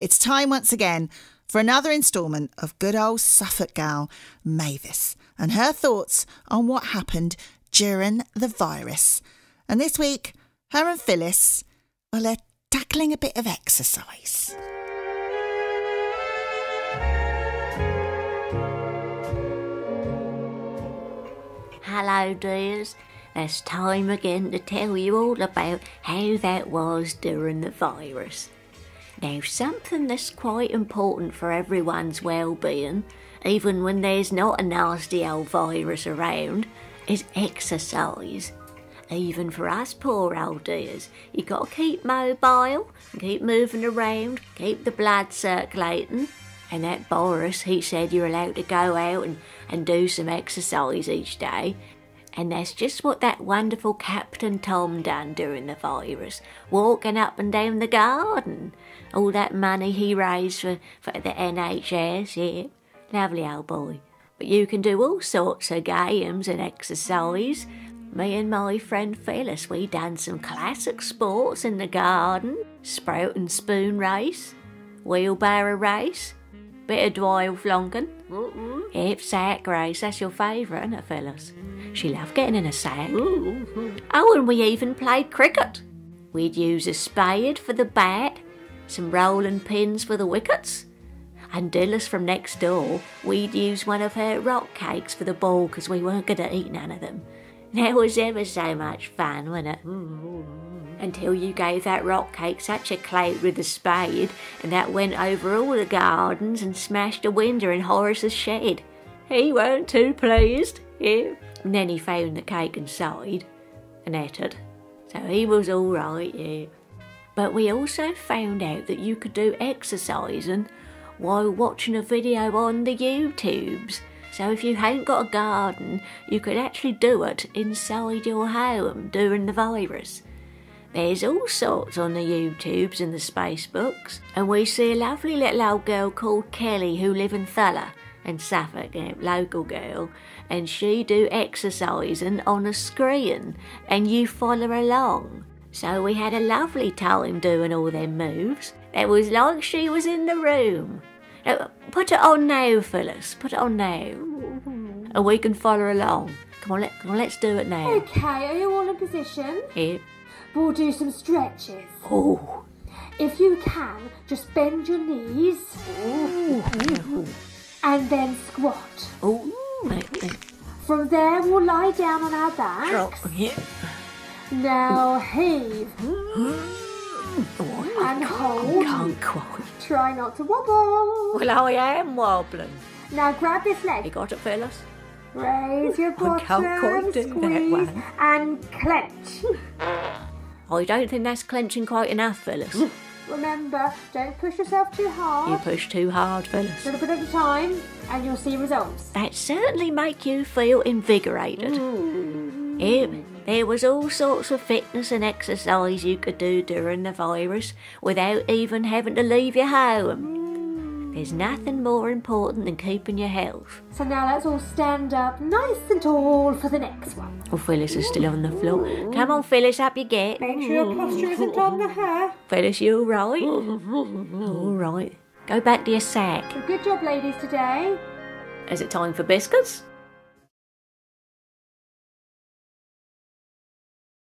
It's time once again for another instalment of good old Suffolk gal Mavis and her thoughts on what happened during the virus. And this week, her and Phyllis well, are tackling a bit of exercise. Hello, dears. It's time again to tell you all about how that was during the virus. Now, something that's quite important for everyone's well-being, even when there's not a nasty old virus around, is exercise. Even for us poor old dears, you got to keep mobile, keep moving around, keep the blood circulating. And that Boris, he said you're allowed to go out and, and do some exercise each day. And that's just what that wonderful Captain Tom done during the virus, walking up and down the garden. All that money he raised for, for the NHS, yeah. Lovely old boy. But you can do all sorts of games and exercise. Me and my friend Phyllis, we done some classic sports in the garden. Sprout and spoon race, wheelbarrow race, bit of dwile flonking. Mm-hmm. Yep, sack race, that's your favourite, isn't it, Phyllis? She loved getting in a sack. Mm-hmm. Oh, and we even played cricket. We'd use a spade for the bat, some rolling pins for the wickets. And Dillis from next door, we'd use one of her rock cakes for the ball because we weren't going to eat none of them. That was ever so much fun, wasn't it? Until you gave that rock cake such a clout with the spade, and that went over all the gardens and smashed a window in Horace's shed. He weren't too pleased, yeah. And then he found the cake inside and ate it. So he was all right, yeah. But we also found out that you could do exercising while watching a video on the YouTubes. So if you haven't got a garden, you could actually do it inside your home during the virus. There's all sorts on the YouTubes and the Spacebooks, and we see a lovely little old girl called Kelly who live in Thurler in Suffolk, a local girl, and she do exercising on a screen, and you follow along. So we had a lovely time doing all them moves. It was like she was in the room. Now, put it on now, Phyllis. Put it on now. And we can follow along. Come on, let, come on let's do it now. Okay, are you all in position? Here. We'll do some stretches. Oh. If you can, just bend your knees and then squat. Oh. From there, we'll lie down on our backs. Drop here. Now heave Oh, and hold. can't quite. Try not to wobble. Well, I am wobbling. Now grab this leg. You got it, Phyllis? Raise your I bottom, can't quite that squeeze, and clench. Oh, I don't think that's clenching quite enough, Phyllis. Remember, don't push yourself too hard. You push too hard, Phyllis. A little bit at a time, and you'll see results. That certainly make you feel invigorated. Mm. Yep, there was all sorts of fitness and exercise you could do during the virus without even having to leave your home. There's nothing more important than keeping your health. So now let's all stand up nice and tall for the next one. Oh, Phyllis is still on the floor. Come on, Phyllis, up you get. Make sure your posture isn't on the hair. Phyllis, you all right? all right. Go back to your sack. Good job, ladies, today. Is it time for biscuits?